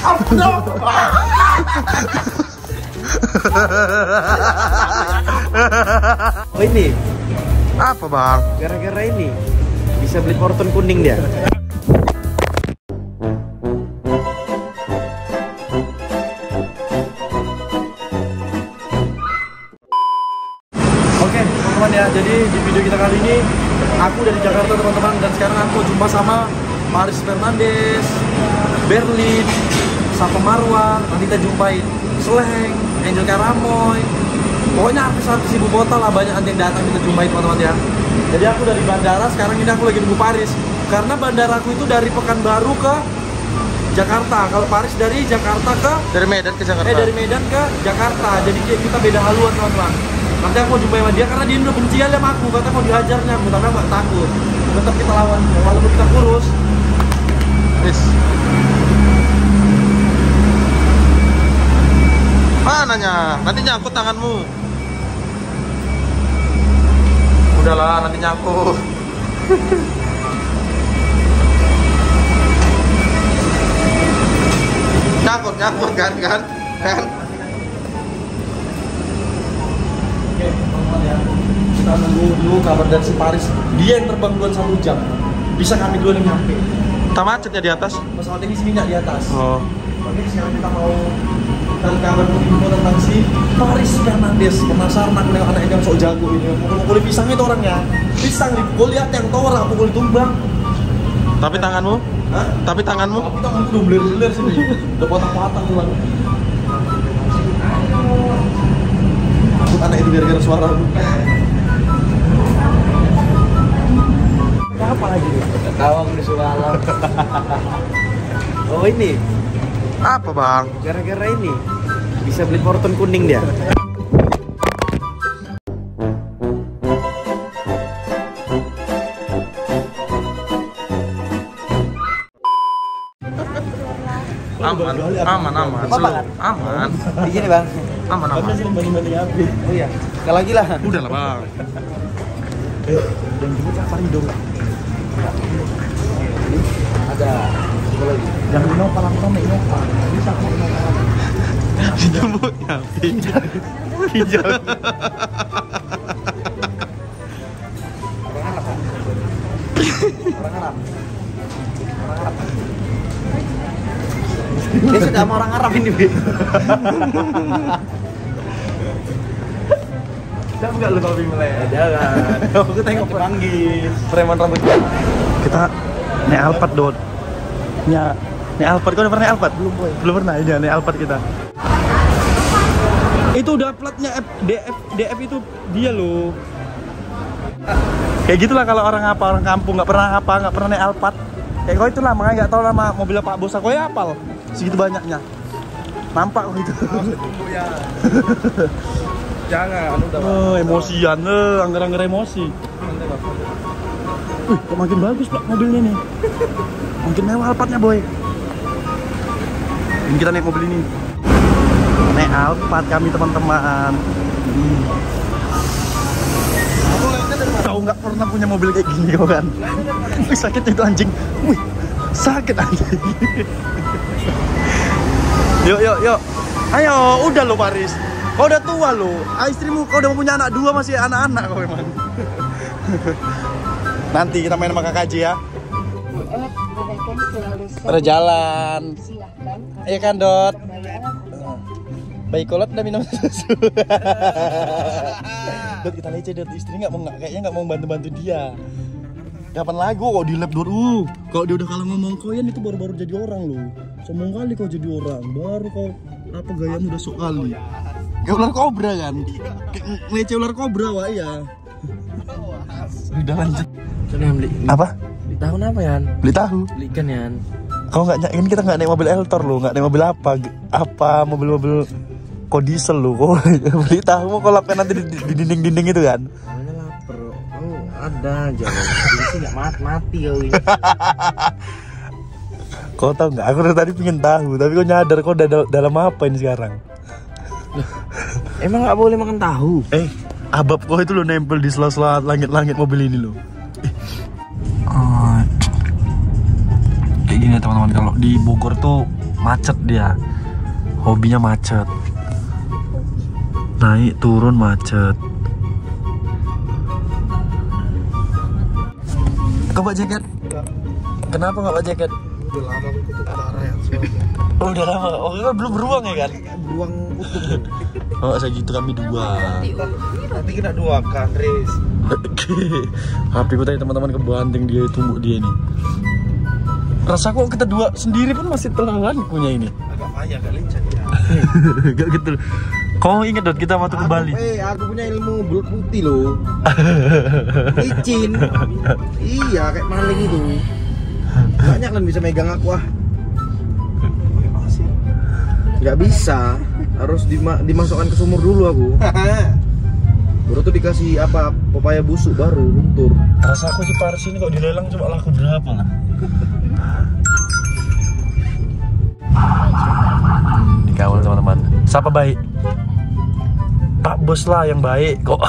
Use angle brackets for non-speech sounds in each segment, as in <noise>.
Oh ini, Apa bang? gara-gara ini bisa beli korton kuning dia. Oke teman-teman ya, jadi di video kita kali ini aku dari Jakarta teman-teman dan sekarang aku jumpa sama Paris Fernandes, Berlin, Sapa Marwan, nanti kita jumpain Sleng, Angel Karamoy, pokoknya artis-artis ibu kota lah banyak nanti yang datang kita jumpain teman-teman ya. Jadi aku dari bandara, sekarang ini aku lagi nunggu Paris karena bandaraku itu dari Pekanbaru ke Jakarta. Kalau Paris dari Jakarta ke Dari Medan ke Jakarta. Eh dari Medan ke Jakarta. Jadi kita beda haluan teman-teman. Nanti aku jumpa sama dia karena dia udah benci kali sama aku. Kata mau dihajarnya aku, tapi aku gak takut. Tetap kita lawan. Walaupun kita kurus. Wis. Mananya? Nanti nyangkut tanganmu. Udahlah, nanti nyangkut. <laughs> nyangkut, nyangkut kan, kan, kan. Oke, ya. Kita nunggu dulu kabar dari si Paris. Dia yang terbang duluan satu jam. Bisa kami duluan yang nyampe. Tak macetnya di atas. Pesawat ini sini nggak di atas. Oh. Oke, sekarang kita mau cari kabar info tentang si Paris Fernandes. Penasaran aku dengan anak yang sok jago ini. Mau mukuli pisang itu orangnya. Pisang dipukul lihat yang tahu orang pukul tumbang. Tapi tanganmu? Hah? Tapi tanganmu? Tapi tanganku udah beler-beler sini. Udah patah-patah tulang. Takut anak itu gara-gara suara aku. Apa lagi? Tahu aku disuruh alam. <laughs> Oh ini, Apa bang? gara-gara ini bisa beli korton kuning dia. Aman, aman, aman. Kan? Aman, Di sini bang. aman, aman. Oh iya, sekali lagi lah. Udah lah bang. Eh, yang jemput siapa nih dong? Ada. Langsung nih Innova. Bisa kok Innova. Jemputnya pinjam. Pinjam. Orang Arab? Orang Arab. Orang Arab. Dia sudah sama orang Arab ini, Bi. Enggak lu kopi mulai? Jangan. Aku tengok Peranggis, preman rambut Kita naik Alphard dot. Ya, naik Alphard. Kau udah pernah naik Alphard? Belum boy. Belum pernah. Ini naik Alphard kita. Itu udah platnya F, DF, DF itu dia loh. Kayak gitulah kalau orang apa orang kampung nggak pernah apa nggak pernah naik Alphard. Kayak kau itulah makanya nggak tahu nama mobilnya Pak Bos. Kau ya apal segitu banyaknya. Nampak kok itu. <laughs> Jangan, udah. Oh, emosian, eh, anggar-anggar emosi. Wih, kok makin bagus pak mobilnya nih. Makin mewah Alphardnya boy. Ini kita naik mobil ini. Naik Alphard kami teman-teman. Hmm. Kau nggak pernah punya mobil kayak gini kau kan? Wih, sakit itu anjing. Wih, sakit anjing. yuk, yuk, yuk. Ayo, udah lo Paris. Kau udah tua lo. Istrimu kau udah punya anak dua masih anak-anak kau emang. <laughs> Nanti kita main sama kakak Ji ya. Pada jalan. Iya kan, Dot? Baik kolot udah minum susu. <laughs> Dot kita leceh Dot istri nggak mau nggak kayaknya nggak mau bantu-bantu dia. Kapan lagi kok di lab Dot? Uh, kalau dia udah kalah ngomong koyan itu baru-baru jadi orang loh. Sombong kali kau jadi orang. Baru kau apa gayamu udah sok kali. Kayak ular kobra kan? Kayak ngece ular kobra wah iya. Udah lanjut. Coba yang beli. Apa? Beli tahun apa ya? Beli tahu. Beli ikan ya. Kau nggak nyak- ini kita nggak naik mobil Eltor lo, nggak naik mobil apa? Apa mobil-mobil kok diesel lo? Kau <laughs> beli tahu mau kau lapkan nanti di, di dinding-dinding itu kan? Namanya lapar. Oh, ada. Ini sih nggak mati mati kau ini. <laughs> Kau tahu nggak? Aku dari tadi pengen tahu, tapi kau nyadar kau dalam apa ini sekarang? Emang nggak boleh makan tahu? Eh, abab kau itu lo nempel di sela-sela langit-langit mobil ini lo. kayak gini ya teman-teman kalau di Bogor tuh macet dia. Hobinya macet. Naik turun macet. Kau bawa jaket? Kenapa nggak bawa jaket? Udah lama aku tutup utara ya oh udah lama. Oh kan belum beruang ya kan? Beruang utuh. Oh segitu kami dua Nanti kena dua kan, Riz. Oke, HP ku tadi teman-teman kebanting dia tunggu dia ini. Rasa kok kita dua sendiri pun masih telangan punya ini. Agak payah, agak lincah ya. <laughs> Gak gitu. Kau ingat dot kita waktu ke Bali? Eh, aku punya ilmu belut putih loh. <laughs> Licin. iya, kayak maling itu. Banyak kan bisa megang aku ah. Nggak bisa. Harus dima- dimasukkan ke sumur dulu aku. <laughs> Baru tuh dikasih apa? Pepaya busuk baru luntur. Rasa aku si Paris ini kok dilelang coba laku berapa lah? Dikawal teman-teman. Siapa baik? Pak bos lah yang baik kok. <laughs>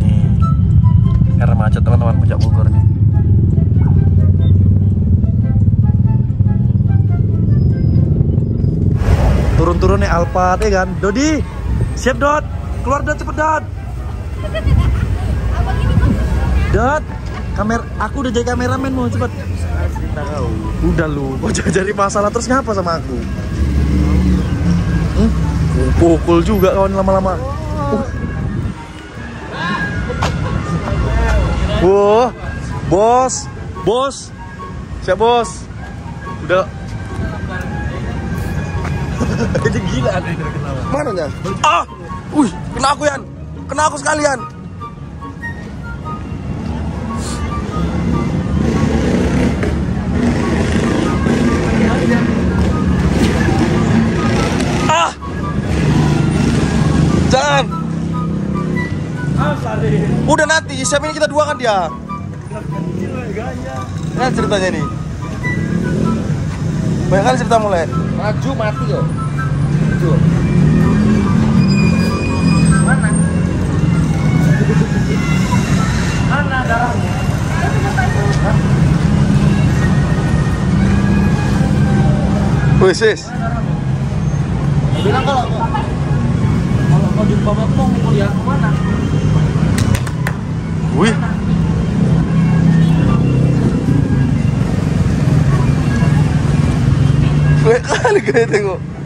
nih, karena macet teman-teman puncak Bogor nih. Turun-turun nih Alphard ya kan, Dodi. Siap Dot, keluar Dot cepet Dot. Dot, kamer, aku udah jadi kameramen mau cepet. Udah lu, jadi cari masalah terus ngapa sama aku? Hmm? Pukul juga kawan lama-lama. Uh. Wah, bos, bos, siap bos. Udah. <laughs> Jadi gila ada yang ketawa. Mana nya? Ah, wih, kena aku Yan, kena aku sekalian. Ah, jangan. Udah nanti, siapa ini kita dua kan dia. Nah ceritanya nih. Banyak kali cerita mulai. Maju mati yo. Maju. Mana? Mana darahnya? Wih, sis. Bilang kalau kalau kau jumpa bapak mau kuliah ke mana? Wih. Baik kali gue tengok.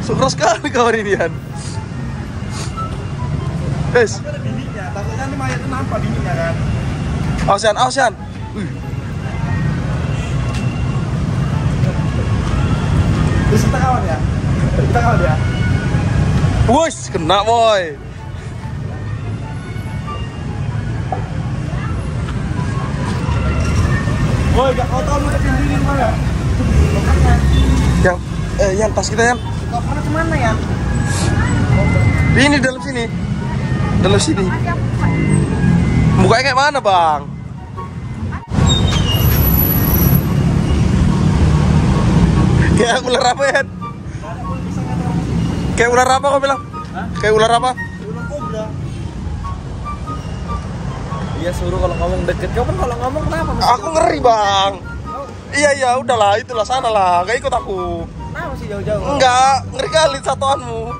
Sukro sekali kawan ini Yan. Ada bibinya, takutnya nih mayat nampak bibinya kan. awas Yan. Wih, Terus kita kawan ya? Kita kawan ya? Wush, kena boy. Woi, gak kau tahu lu ke sini mana? Yang, eh, Yan, tas kita Yan. Kau pernah ke mana ya? Ini dalam sini. Dalam sini. Mukanya kayak mana bang? Kayak ular apa ya? Kayak ular apa kau bilang? Kayak ular apa? Ular kobra. Iya suruh kalau ngomong deket. Kau kan kalau ngomong kenapa? Aku ngeri bang. Iya iya udahlah itulah sana lah. Gak ikut aku. Kenapa sih jauh-jauh? Enggak ngeri kali satuanmu.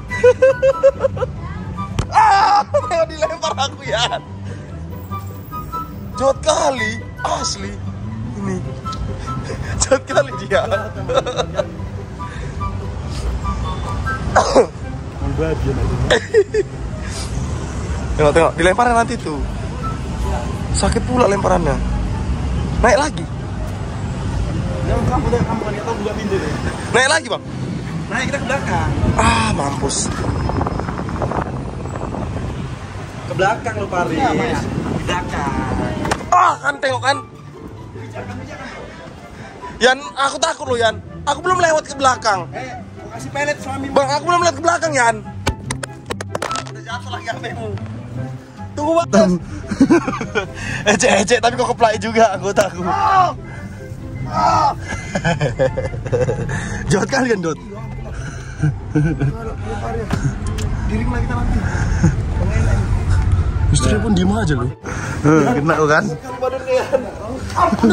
<laughs> ah, mau dilempar aku ya. Jauh kali asli ini. <laughs> Jauh kali dia. <laughs> tengok tengok dilemparin nanti tuh. Sakit pula lemparannya. Naik lagi. Jangan kamu deh, kamu kan tahu buka pintu deh. Naik lagi bang. Naik kita ke belakang. Ah mampus. Ke belakang lu Paris. Iya, Di belakang. Ah kan tengok kan. Yan, aku takut loh Yan. Aku belum lewat ke belakang. Eh, gua kasih pelet suami. Bang, aku belum lihat ke belakang Yan. Udah jatuh lagi HPmu. Tunggu bang. <laughs> ecek ecek tapi kok keplai juga anggotaku. <laughs> Jahat kali kan Dot. Giring lagi nanti. Istrinya pun diem aja loh. Kena kan? <laughs> Kan.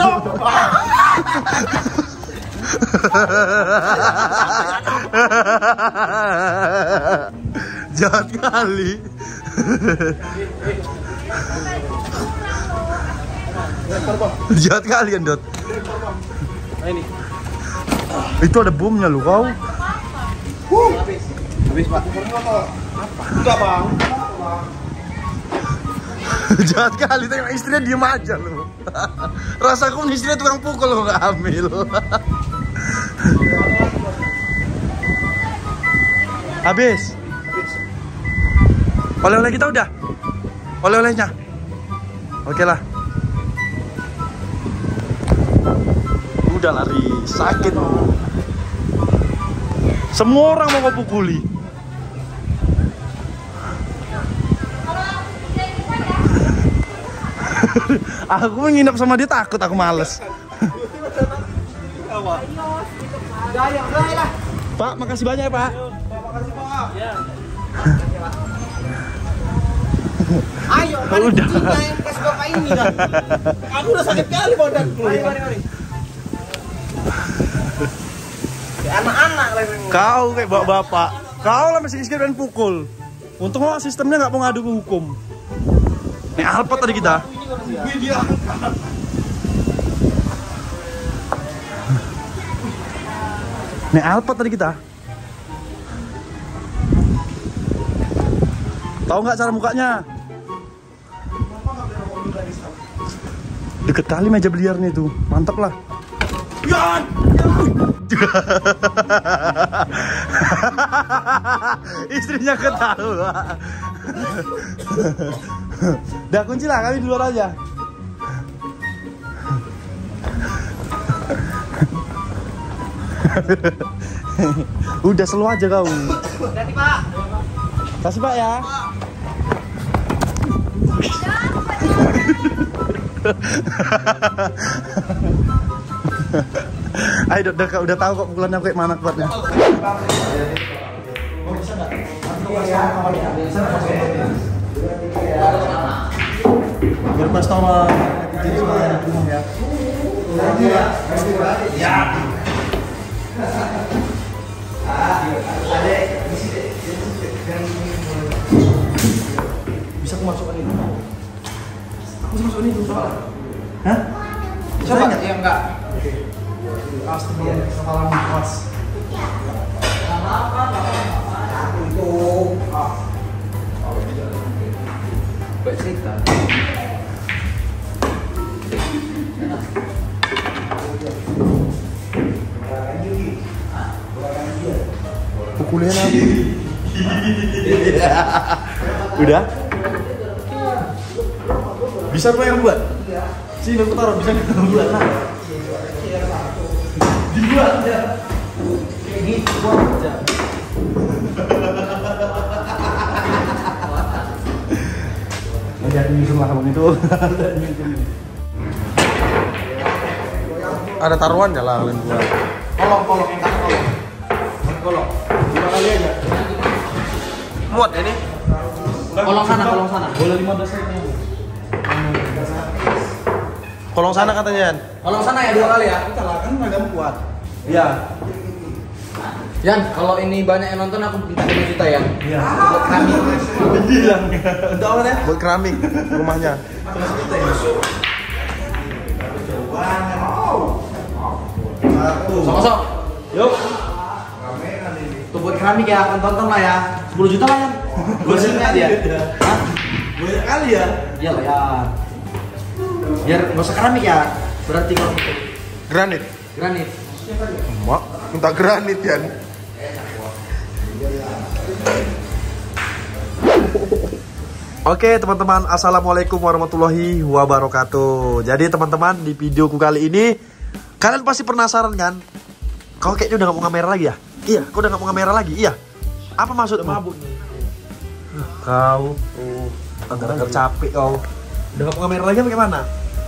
Jahat kali. Jahat kalian, Dot. Nah, ini. Itu ada bomnya lu kau. Habis pak. Enggak bang. <laughs> Jahat kali, tengok istrinya diem aja lu. <laughs> Rasaku istrinya tukang pukul lu nggak ambil. <laughs> Habis. Oleh-oleh kita udah. Oleh-olehnya. Oke lah. Udah lari, sakit. Semua orang mau kau pukuli. <laughs> aku menginap sama dia takut aku males. Pak, makasih banyak ya, Pak. Ayo, <laughs> mari Udah. yang kasih bapak ini kan. Aku udah sakit kali badan. Mari, mari, mari. Anak-anak lah memang. Kau kayak bapak bapak. Kau lah masih dan pukul. Untung lo sistemnya nggak mau ngadu ke hukum. Nih Alphard tadi kita. Nih Alphard tadi kita. Tahu nggak cara mukanya? Deket kali meja biliarnya itu, mantap lah. <laughs> Istrinya ketawa. Dah kunci lah kami di luar aja. <laughs> Udah selalu aja kau. Hati pak. Kasih pak ya. <laughs> Ayo udah, udah, udah tahu kok pukulannya kayak mana kuatnya. Biar pas tahu netizen semua ya. Bisa aku masukkan ini? Aku bisa masukkan itu soalnya. Hah? Coba ya enggak. Baik cerita. Pukulnya nabi. <laughs> Udah? Bisa gue yang buat? Sini aku taruh, bisa kita buat lah. Kayak gitu gua aja. Jadi lah abang itu. Ada taruhan ya lah kalian buat. Kolong, kolong kanan kolong. Kolong. Lima kali aja. Muat ini. Kolong sana, kolong sana. Boleh 15 aja. Kolong sana katanya. Kolong sana ya dua kali ya. Kita lah kan agak kuat. Iya. Yan, kalau ini banyak yang nonton aku minta 5 juta ya. Iya. Buat kami. Bilang. Untuk apa ya? Buat keramik rumahnya. Sok-sok. Yuk. Tuh buat keramik ya, akan tonton lah ya. 10 juta lah ya. Gue sini aja. Hah? Banyak kali ya. Iya lah ya. Biar nggak usah keramik ya. Berarti kalau Granit. granit. Mak, minta granit ya. Oke teman-teman, assalamualaikum warahmatullahi wabarakatuh. Jadi teman-teman di videoku kali ini kalian pasti penasaran kan? Kau kayaknya udah gak mau kamera lagi ya? Iya, kau udah gak mau kamera lagi? Iya. Apa maksudmu? Kau, oh, agak capek kau. Udah gak mau kamera lagi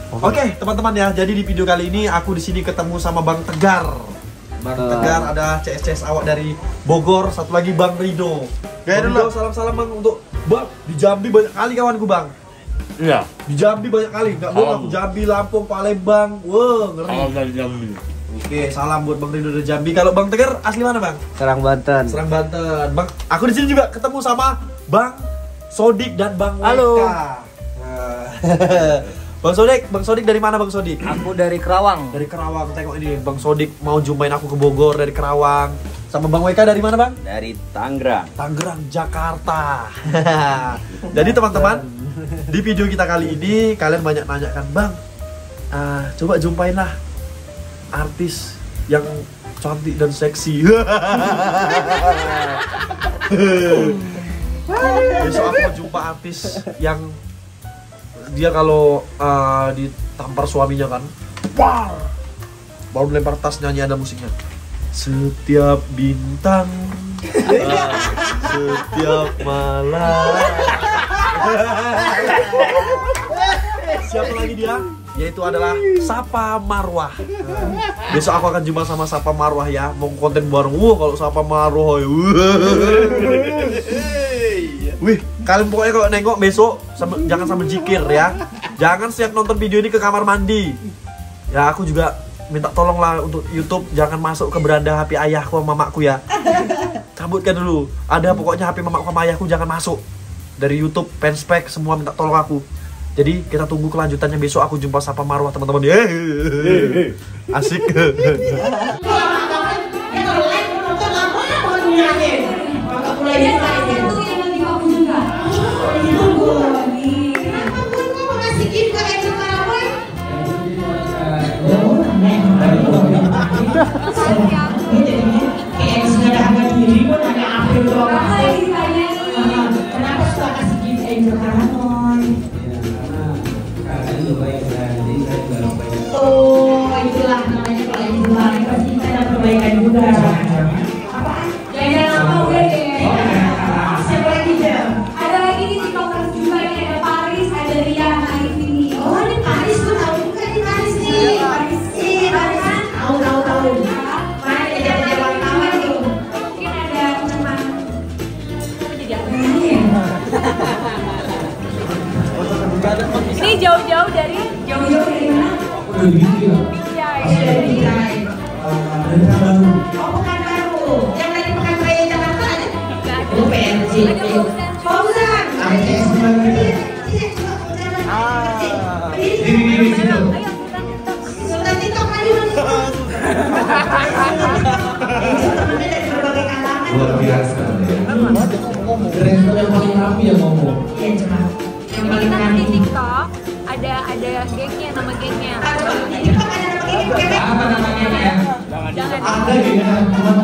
Oke, teman-teman ya. Jadi di video kali ini aku di sini ketemu sama Bang Tegar. Bang Tegar ada CS-CS awak dari Bogor, satu lagi Bang Rido. Bang Rido, salam-salam Bang untuk Bang di Jambi banyak kali kawanku Bang. Iya. Di Jambi banyak kali, nggak bohong aku. Jambi, Lampung, Palembang, wah ngeri. Kalau dari Jambi. Oke, salam buat Bang Rido dari Jambi. Kalau Bang Tegar asli mana Bang? Serang Banten. Serang Banten. Bang, aku di sini juga ketemu sama Bang Sodik dan Bang Halo. Weka. Nah. <laughs> Bang Sodik, Bang Sodik dari mana Bang Sodik? Aku dari Kerawang. Dari Kerawang. Tengok ini Bang Sodik mau jumpain aku ke Bogor dari Kerawang. Sama Bang Weka dari mana Bang? Dari Tangerang. Tangerang, Jakarta. <laughs> Jadi teman-teman, di video kita kali ini kalian banyak nanyakan, Bang, ah, coba jumpain lah artis yang cantik dan seksi. <laughs> Besok aku jumpa artis yang dia kalau ah, ditampar suaminya kan, par, baru lempar tas nyanyi ada musiknya. Setiap bintang, <laughs> setiap malam. Siapa lagi dia? Yaitu adalah Sapa Marwah. Nah, besok aku akan jumpa sama Sapa Marwah ya. Mau konten bareng. Wah, kalau Sapa Marwah ya. <laughs> Wih, kalian pokoknya kalau nengok besok sama- jangan sambil jikir ya. Jangan siap nonton video ini ke kamar mandi. Ya, aku juga minta tolong lah untuk YouTube jangan masuk ke beranda HP ayahku sama mamaku ya. Cabutkan dulu. Ada pokoknya HP mamaku sama ayahku jangan masuk. Dari YouTube, fanspage semua minta tolong aku. Jadi kita tunggu kelanjutannya besok aku jumpa Sapa Marwah teman-teman. Yeay. Asik. Kenapa Oh, PRJ. Fauzan. Sultan TikTok lagi dong. Dari berbagai kalangan. luar biasa keren tuh yang paling rapi yang ngomong Iya. Yang paling di TikTok ada ada gengnya nama gengnya. Aduh, di TikTok ada nama ini, Bebek. apa namanya ya ada ya cuma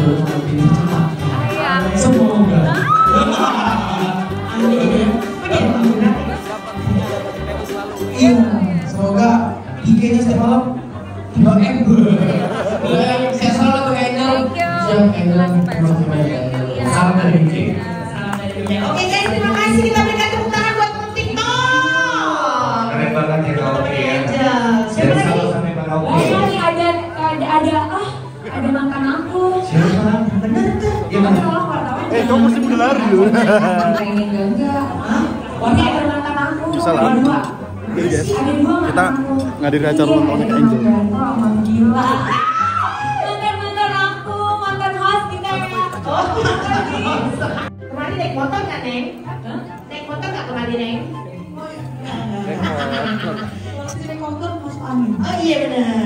lebih cepat Iya. semoga Iya, semoga IG-nya setiap malam tiba M. Saya selalu tuh Angel. Siap Angel, terima kasih. Salam dari IG. Kamu masih muda lari aku. Bisa lah. Ada dua. Jadi guys, Ada dua mantan kita aku. ngadirin acara ulang tahunnya Kak Angel. Wah, gila. Mantan mantan aku, mantan host kita ya. Oh, Kemarin naik motor nggak, Neng? Naik motor nggak kemarin, Neng? Naik motor masuk angin. Oh iya benar.